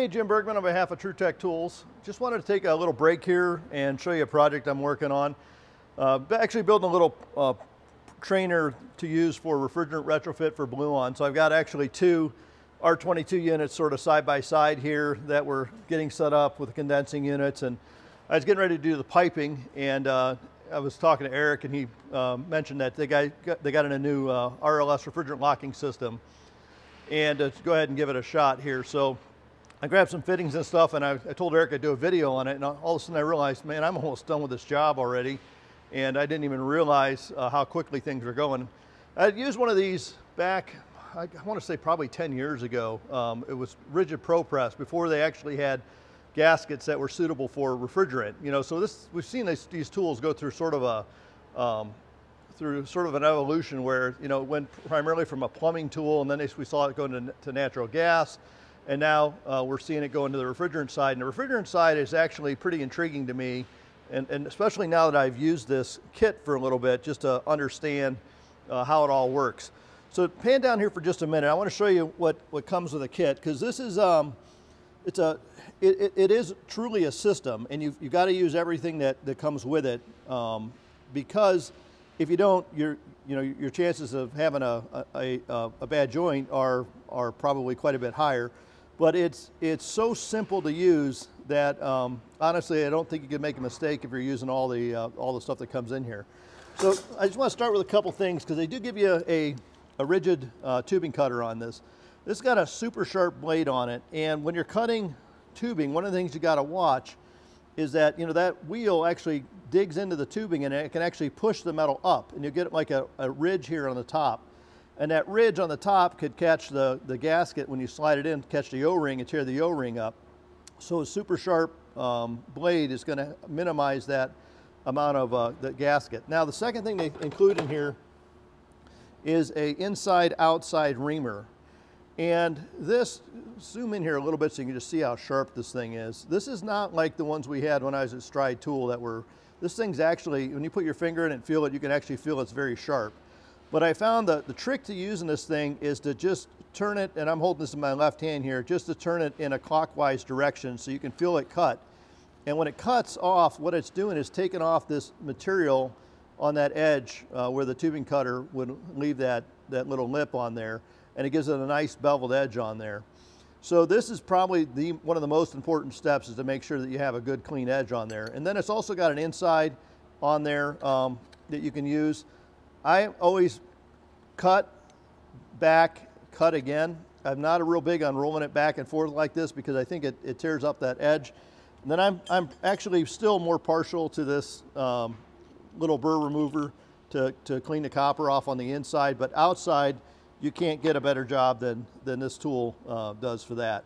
Hey, Jim Bergmann on behalf of TruTech Tools. Just wanted to take a little break here and show you a project I'm working on. Uh, actually building a little uh, trainer to use for refrigerant retrofit for Bluon. So I've got actually two R22 units sort of side by side here that we're getting set up with the condensing units. And I was getting ready to do the piping and uh, I was talking to Eric and he uh, mentioned that they got, they got in a new uh, RLS refrigerant locking system. And uh, go ahead and give it a shot here. So I grabbed some fittings and stuff and I, I, told Eric I'd do a video on it and all of a sudden I realized, man, I'm almost done with this job already and I didn't even realize uh, how quickly things were going. I'd used one of these back, I want to say probably 10 years ago. Um, it was Ridgid ProPress before they actually had gaskets that were suitable for refrigerant. You know, so this we've seen this, these tools go through sort of a um, through sort of an evolution where you know it went primarily from a plumbing tool, and then we saw it go into to natural gas, and now uh, we're seeing it go into the refrigerant side. And the refrigerant side is actually pretty intriguing to me, and, and especially now that I've used this kit for a little bit, just to understand uh, how it all works. So pan down here for just a minute. I want to show you what, what comes with a kit, because this is, um, it's a, it, it, it is truly a system, and you've, you've got to use everything that, that comes with it, um, because if you don't, your, you know, your chances of having a, a, a, a bad joint are, are probably quite a bit higher. But it's, it's so simple to use that um, honestly, I don't think you could make a mistake if you're using all the, uh, all the stuff that comes in here. So I just want to start with a couple things because they do give you a, a rigid uh, tubing cutter on this. This got a super sharp blade on it and when you're cutting tubing, one of the things you got to watch is that you know that wheel actually digs into the tubing and it can actually push the metal up and you get like a, a ridge here on the top. And that ridge on the top could catch the, the gasket when you slide it in, catch the O-ring and tear the O-ring up. So a super sharp um, blade is going to minimize that amount of uh, the gasket. Now the second thing they include in here is a inside-outside reamer. And this, zoom in here a little bit so you can just see how sharp this thing is. This is not like the ones we had when I was at Stride Tool that were, this thing's actually, when you put your finger in and feel it, you can actually feel it's very sharp. But I found that the trick to using this thing is to just turn it, and I'm holding this in my left hand here, just to turn it in a clockwise direction so you can feel it cut. And when it cuts off, what it's doing is taking off this material on that edge uh, where the tubing cutter would leave that, that little lip on there, and it gives it a nice beveled edge on there. So this is probably the, one of the most important steps is to make sure that you have a good clean edge on there. And then it's also got an inside on there um, that you can use. I always cut, back, cut again. I'm not a real big on rolling it back and forth like this because I think it, it tears up that edge. And then I'm, I'm actually still more partial to this um, little burr remover to, to clean the copper off on the inside, but outside you can't get a better job than, than this tool uh, does for that.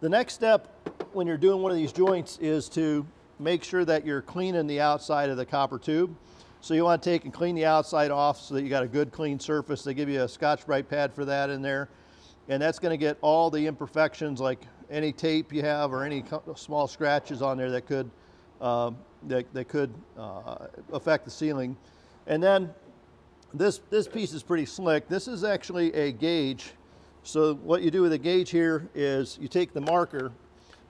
The next step when you're doing one of these joints is to make sure that you're cleaning the outside of the copper tube. So you want to take and clean the outside off so that you got a good clean surface. They give you a Scotch-Brite pad for that in there. And that's going to get all the imperfections like any tape you have or any small scratches on there that could, um, that, that could uh, affect the sealing. And then this, this piece is pretty slick. This is actually a gauge. So what you do with a gauge here is you take the marker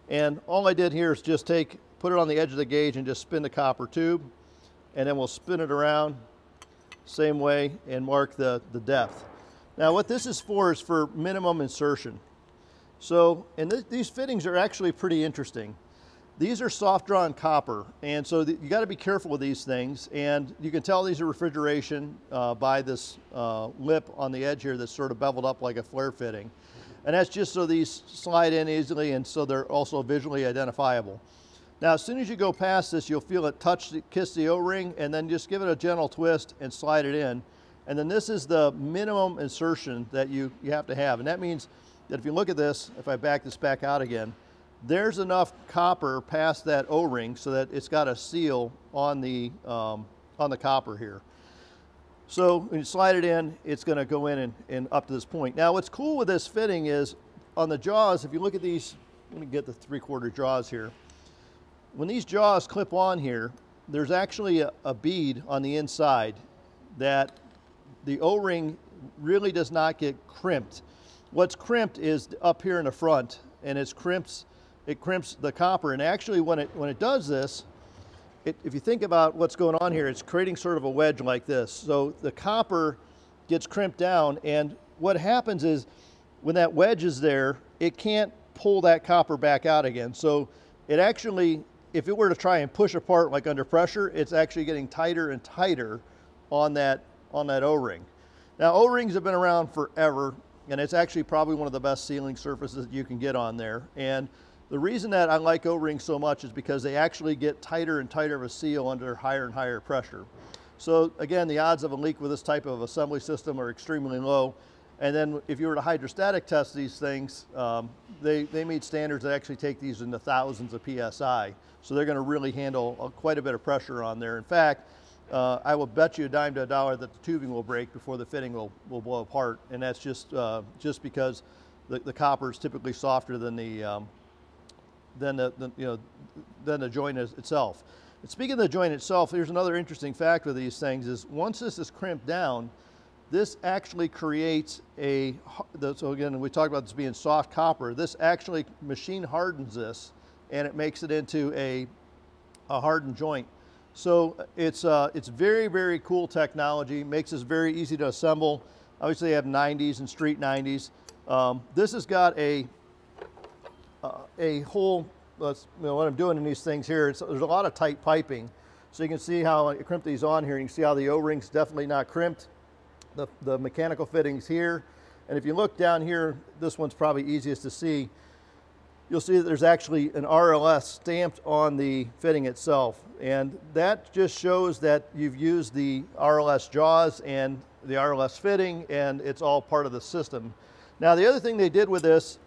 and all I did here is just take, put it on the edge of the gauge and just spin the copper tube and then we'll spin it around same way and mark the, the depth. Now what this is for is for minimum insertion. So, and th these fittings are actually pretty interesting. These are soft drawn copper, and so you got to be careful with these things. And you can tell these are refrigeration uh, by this uh, lip on the edge here that's sort of beveled up like a flare fitting. And that's just so these slide in easily and so they're also visually identifiable. Now, as soon as you go past this, you'll feel it touch, kiss the O-ring, and then just give it a gentle twist and slide it in. And then this is the minimum insertion that you, you have to have. And that means that if you look at this, if I back this back out again, there's enough copper past that O-ring so that it's got a seal on the, um, on the copper here. So when you slide it in, it's going to go in and, and, up to this point. Now what's cool with this fitting is on the jaws, if you look at these, let me get the three quarter jaws here. When these jaws clip on here, there's actually a, a bead on the inside that the O-ring really does not get crimped. What's crimped is up here in the front and it crimps, it crimps the copper. And actually when it, when it does this, it, if you think about what's going on here, it's creating sort of a wedge like this. So the copper gets crimped down and what happens is when that wedge is there, it can't pull that copper back out again. So it actually, if it were to try and push apart like under pressure, it's actually getting tighter and tighter on that, on that O-ring. Now O-rings have been around forever and it's actually probably one of the best sealing surfaces that you can get on there. And the reason that I like O-rings so much is because they actually get tighter and tighter of a seal under higher and higher pressure. So again, the odds of a leak with this type of assembly system are extremely low. And then if you were to hydrostatic test these things, um, they, they meet standards that actually take these into thousands of PSI. So they're gonna really handle uh, quite a bit of pressure on there. In fact, uh, I will bet you a dime to a dollar that the tubing will break before the fitting will, will blow apart. And that's just, uh, just because the, the copper is typically softer than the, um, than the, the, you know, than the joint itself. And speaking of the joint itself, here's another interesting fact with these things is once this is crimped down, this actually creates a, so again, we talked about this being soft copper. This actually machine hardens this and it makes it into a, a hardened joint. So it's, uh, it's very, very cool technology, makes this very easy to assemble. Obviously they have 90s and street 90s. Um, this has got a, uh, a whole, you know, what I'm doing in these things here, there's a lot of tight piping. So you can see how I crimped these on here. You can see how the O-ring's definitely not crimped the, the mechanical fittings here. And if you look down here, this one's probably easiest to see. You'll see that there's actually an RLS stamped on the fitting itself. And that just shows that you've used the RLS jaws and the RLS fitting and it's all part of the system. Now the other thing they did with this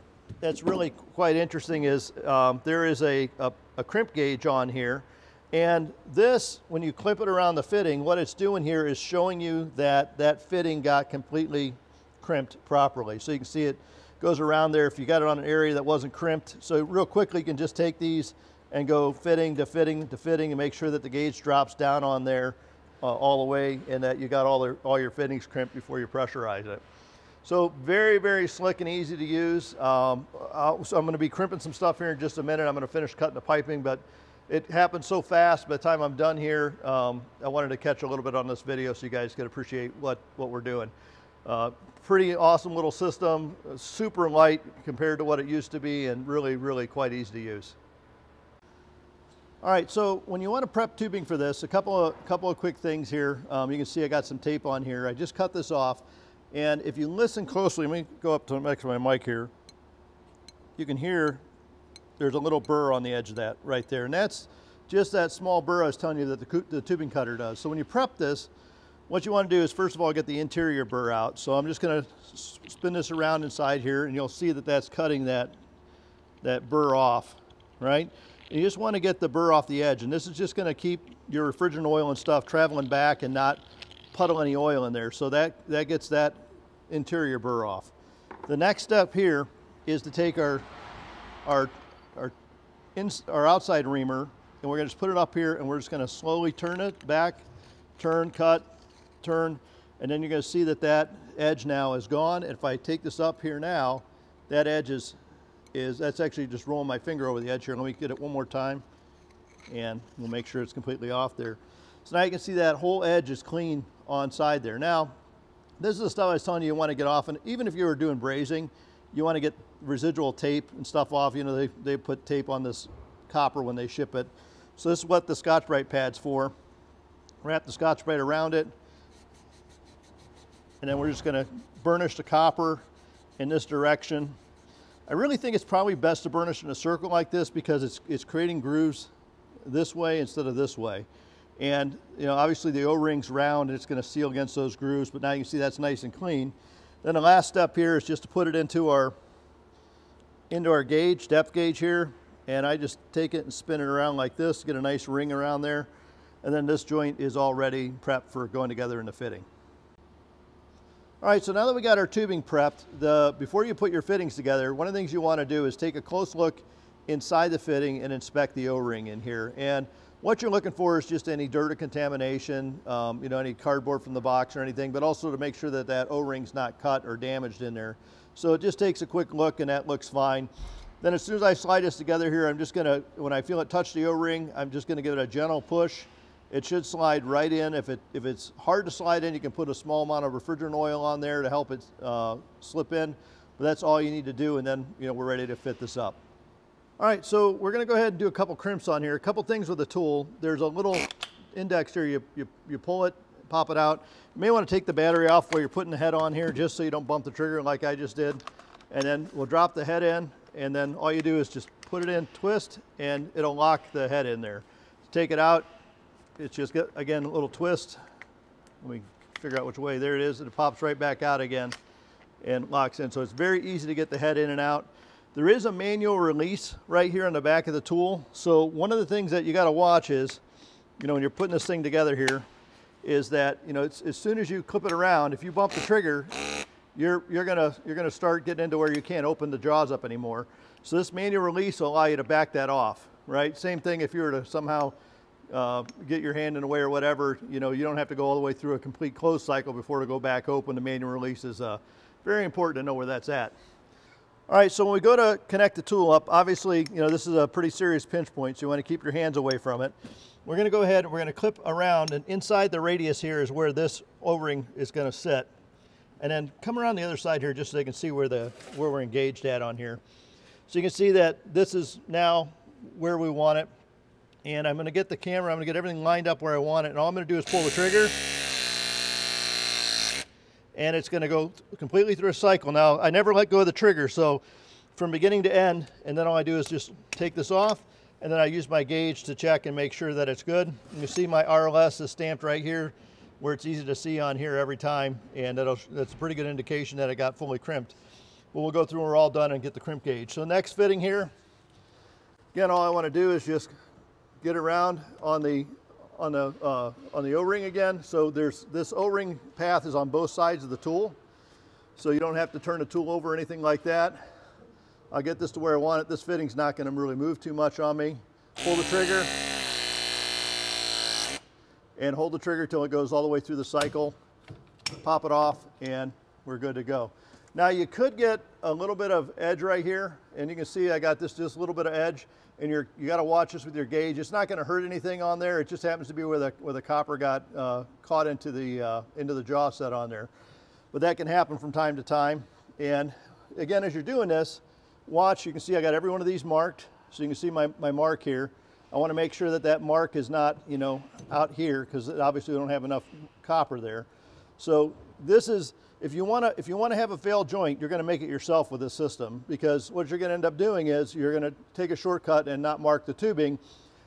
that's really quite interesting is um, there is a, a, a crimp gauge on here and this, when you clip it around the fitting, what it's doing here is showing you that that fitting got completely crimped properly. So you can see it goes around there if you got it on an area that wasn't crimped. So real quickly you can just take these and go fitting to fitting to fitting and make sure that the gauge drops down on there uh, all the way and that you got all, the, all your fittings crimped before you pressurize it. So very, very slick and easy to use. Um, so I'm gonna be crimping some stuff here in just a minute. I'm gonna finish cutting the piping, but it happened so fast by the time I'm done here, um, I wanted to catch a little bit on this video so you guys could appreciate what, what we're doing. Uh, pretty awesome little system, super light compared to what it used to be and really, really quite easy to use. All right, so when you want to prep tubing for this, a couple of, couple of quick things here. Um, you can see I got some tape on here. I just cut this off. And if you listen closely, let me go up to the next to my mic here. You can hear there's a little burr on the edge of that right there. And that's just that small burr I was telling you that the, the tubing cutter does. So when you prep this, what you want to do is first of all get the interior burr out. So I'm just going to spin this around inside here and you'll see that that's cutting that, that burr off, right? And you just want to get the burr off the edge and this is just going to keep your refrigerant oil and stuff traveling back and not puddle any oil in there. So that, that gets that interior burr off. The next step here is to take our, our our, in, our outside reamer and we're gonna just put it up here and we're just gonna slowly turn it back, turn, cut, turn, and then you're gonna see that that edge now is gone. If I take this up here now, that edge is, is that's actually just rolling my finger over the edge here. Let me get it one more time and we'll make sure it's completely off there. So now you can see that whole edge is clean on side there. Now, this is the stuff I was telling you you want to get off, and even if you were doing brazing, you want to get residual tape and stuff off. You know, they, they put tape on this copper when they ship it. So this is what the Scotch-Brite pad's for. Wrap the Scotch-Brite around it. And then we're just gonna burnish the copper in this direction. I really think it's probably best to burnish in a circle like this because it's, it's creating grooves this way instead of this way. And you know, obviously the O-ring's round and it's gonna seal against those grooves, but now you can see that's nice and clean. Then the last step here is just to put it into our into our gauge, depth gauge here, and I just take it and spin it around like this, get a nice ring around there, and then this joint is already prepped for going together in the fitting. All right, so now that we got our tubing prepped, the, before you put your fittings together, one of the things you want to do is take a close look inside the fitting and inspect the O-ring in here. And what you're looking for is just any dirt or contamination, um, you know, any cardboard from the box or anything, but also to make sure that that O-ring's not cut or damaged in there. So it just takes a quick look and that looks fine. Then as soon as I slide this together here, I'm just gonna, when I feel it touch the O-ring, I'm just gonna give it a gentle push. It should slide right in. If, it, if it's hard to slide in, you can put a small amount of refrigerant oil on there to help it uh, slip in. But that's all you need to do, and then you know we're ready to fit this up. All right, so we're gonna go ahead and do a couple crimps on here. A couple things with the tool. There's a little index here. You, you, you pull it, pop it out. You may want to take the battery off while you're putting the head on here just so you don't bump the trigger like I just did. And then we'll drop the head in and then all you do is just put it in, twist, and it'll lock the head in there. Take it out, it's just, got, again, a little twist. Let me figure out which way. There it is, and it pops right back out again and locks in. So it's very easy to get the head in and out. There is a manual release right here on the back of the tool. So one of the things that you gotta watch is, you know, when you're putting this thing together here, is that, you know, as soon as you clip it around, if you bump the trigger, you're, you're, gonna, you're gonna start getting into where you can't open the jaws up anymore. So this manual release will allow you to back that off, right? Same thing if you were to somehow uh, get your hand in the way or whatever, you know, you don't have to go all the way through a complete close cycle before to go back open. The manual release is uh, very important to know where that's at. All right, so when we go to connect the tool up, obviously, you know, this is a pretty serious pinch point, so you want to keep your hands away from it. We're going to go ahead and we're going to clip around, and inside the radius here is where this O-ring is going to sit. And then come around the other side here just so they can see where, the, where we're engaged at on here. So you can see that this is now where we want it. And I'm gonna get the camera, I'm gonna get everything lined up where I want it. And all I'm gonna do is pull the trigger. And it's gonna go completely through a cycle. Now, I never let go of the trigger, so from beginning to end, and then all I do is just take this off, and then I use my gauge to check and make sure that it's good. You see my RLS is stamped right here where it's easy to see on here every time, and that's a pretty good indication that it got fully crimped. But we'll go through and we're all done and get the crimp gauge. So next fitting here, again, all I want to do is just get around on the on the uh, on the O-ring again. So there's this O-ring path is on both sides of the tool, so you don't have to turn the tool over or anything like that. I'll get this to where I want it. This fitting's not going to really move too much on me. Pull the trigger and hold the trigger till it goes all the way through the cycle. Pop it off and we're good to go. Now you could get a little bit of edge right here and you can see I got this just a little bit of edge and you're, you got to watch this with your gauge. It's not going to hurt anything on there. It just happens to be where the, where the copper got uh, caught into the, uh, into the jaw set on there. But that can happen from time to time. And again, as you're doing this, watch, you can see I got every one of these marked. So you can see my, my mark here. I want to make sure that that mark is not, you know, out here because obviously we don't have enough copper there. So this is, if you want to, if you want to have a failed joint, you're going to make it yourself with this system because what you're going to end up doing is you're going to take a shortcut and not mark the tubing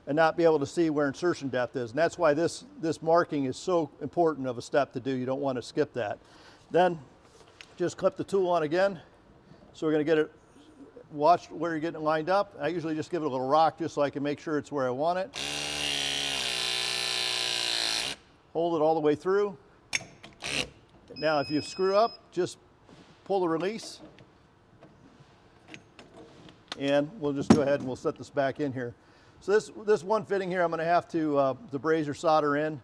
and not be able to see where insertion depth is. And that's why this, this marking is so important of a step to do. You don't want to skip that. Then just clip the tool on again. So we're going to get it watch where you're getting it lined up. I usually just give it a little rock just so I can make sure it's where I want it. Hold it all the way through. Now if you screw up, just pull the release and we'll just go ahead and we'll set this back in here. So this, this one fitting here, I'm gonna have to, uh, the brazier solder in.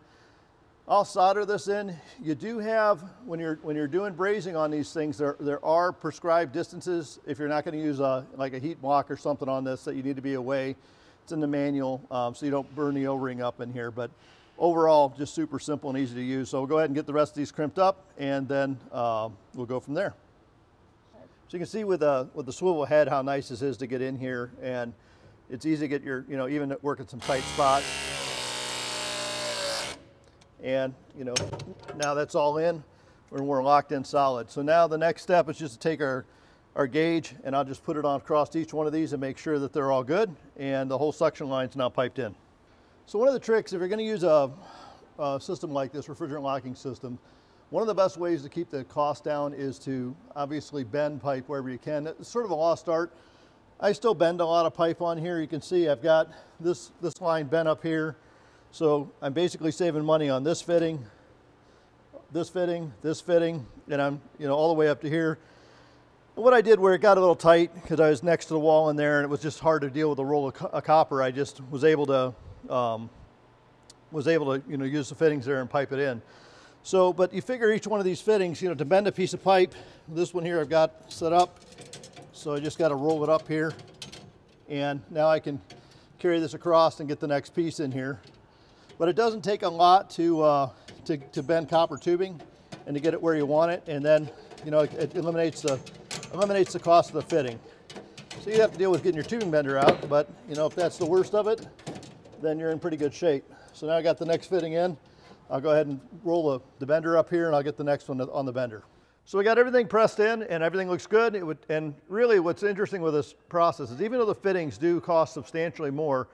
I'll solder this in. You do have, when you're, when you're doing brazing on these things, there, there are prescribed distances. If you're not gonna use a, like a heat block or something on this that you need to be away, it's in the manual, um, so you don't burn the O-ring up in here. But overall, just super simple and easy to use. So we'll go ahead and get the rest of these crimped up and then uh, we'll go from there. So you can see with, uh, with the swivel head how nice this is to get in here and it's easy to get your, you know, even working some tight spots. And, you know, now that's all in and we're locked in solid. So now the next step is just to take our, our gauge and I'll just put it on across each one of these and make sure that they're all good and the whole suction line's now piped in. So one of the tricks, if you're gonna use a, a system like this, refrigerant locking system, one of the best ways to keep the cost down is to obviously bend pipe wherever you can. It's sort of a lost art. I still bend a lot of pipe on here. You can see I've got this, this line bent up here so I'm basically saving money on this fitting, this fitting, this fitting, and I'm you know all the way up to here. And what I did where it got a little tight because I was next to the wall in there and it was just hard to deal with a roll of co copper, I just was able to um, was able to you know use the fittings there and pipe it in. So, but you figure each one of these fittings, you know, to bend a piece of pipe, this one here I've got set up, so I just got to roll it up here And now I can carry this across and get the next piece in here. But it doesn't take a lot to, uh, to, to bend copper tubing and to get it where you want it. And then, you know, it, it eliminates, the, eliminates the cost of the fitting. So you have to deal with getting your tubing bender out, but you know, if that's the worst of it, then you're in pretty good shape. So now I got the next fitting in. I'll go ahead and roll the, the bender up here and I'll get the next one on the bender. So we got everything pressed in and everything looks good. It would, and really what's interesting with this process is even though the fittings do cost substantially more,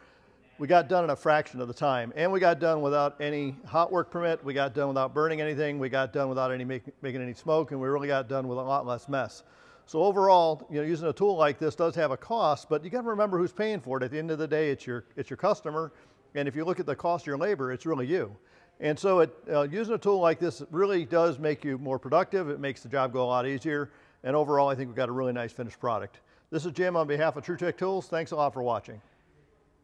we got done in a fraction of the time. And we got done without any hot work permit. We got done without burning anything. We got done without any make, making any smoke and we really got done with a lot less mess. So overall, you know, using a tool like this does have a cost, but you got to remember who's paying for it. At the end of the day, it's your, it's your customer. And if you look at the cost of your labor, it's really you. And so it, uh, using a tool like this really does make you more productive. It makes the job go a lot easier. And overall, I think we've got a really nice finished product. This is Jim on behalf of TruTech Tools. Thanks a lot for watching.